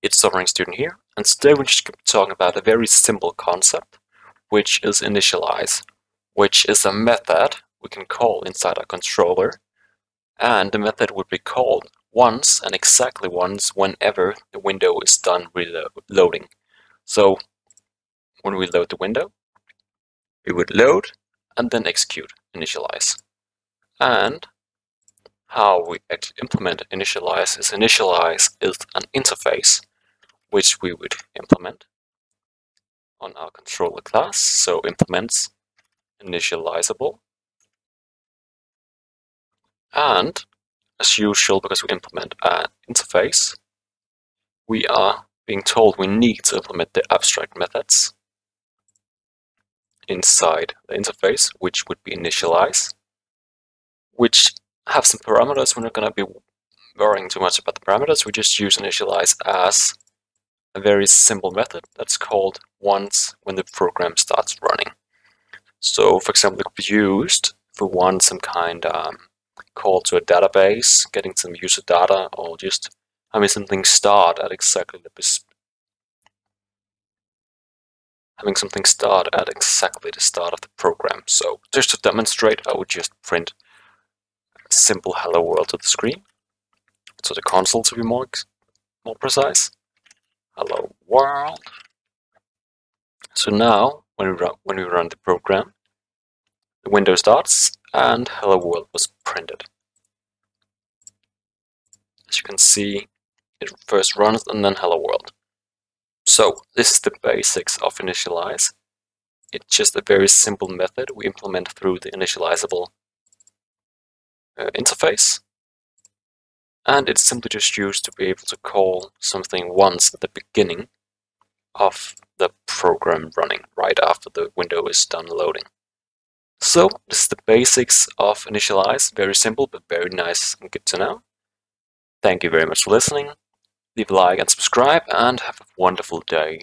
it's Sovereign Student here, and today we're just talking about a very simple concept, which is initialize, which is a method we can call inside our controller, and the method would be called once and exactly once whenever the window is done reloading. So when we load the window, it would load and then execute initialize. And how we implement initialize is initialize is an interface which we would implement on our controller class. So implements initializable. And as usual, because we implement an interface, we are being told we need to implement the abstract methods inside the interface, which would be initialize, which have some parameters. We're not going to be worrying too much about the parameters. We just use initialize as a very simple method that's called once when the program starts running. So, for example, it could be used if we want some kind of um, call to a database, getting some user data, or just having something start at exactly the having something start at exactly the start of the program. So just to demonstrate, I would just print a simple hello world to the screen. So the console to be more, more precise. Hello world. So now, when we run, when we run the program, the window starts and hello world was printed. As you can see, it first runs and then hello world. So this is the basics of initialize. It's just a very simple method we implement through the initializable uh, interface. And it's simply just used to be able to call something once at the beginning of the program running, right after the window is done loading. So this is the basics of initialize, very simple but very nice and good to know. Thank you very much for listening leave a like and subscribe and have a wonderful day.